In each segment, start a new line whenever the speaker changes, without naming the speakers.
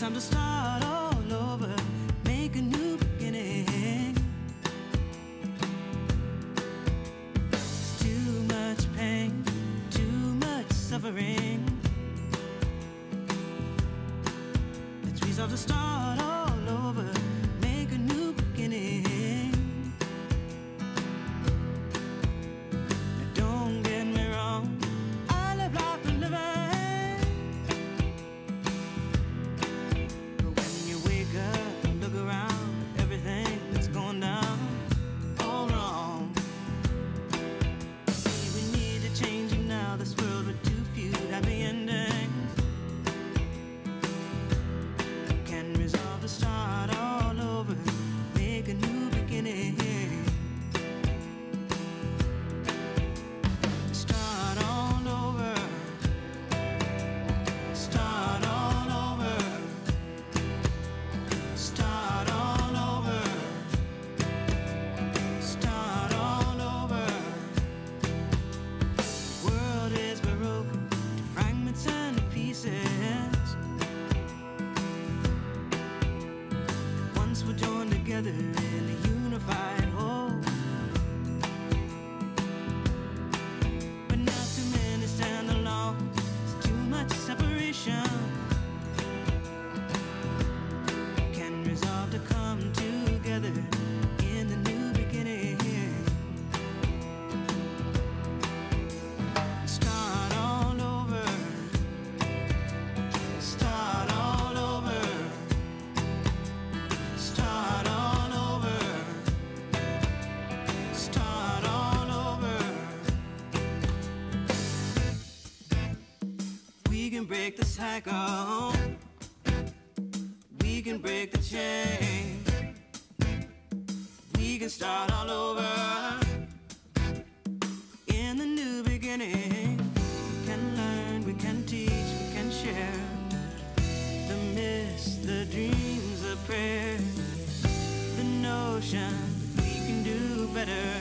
Time to start all over, make a new beginning. It's too much pain, too much suffering. Let's resolve to start. can break the cycle. We can break the chain. We can start all over in the new beginning. We can learn, we can teach, we can share the myths, the dreams, the prayers, the notion we can do better.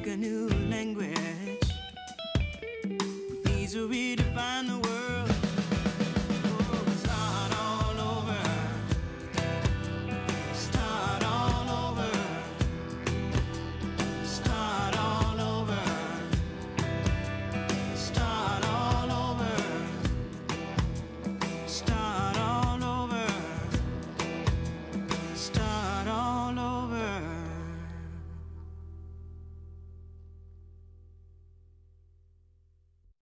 speak a new language. Redefine the world.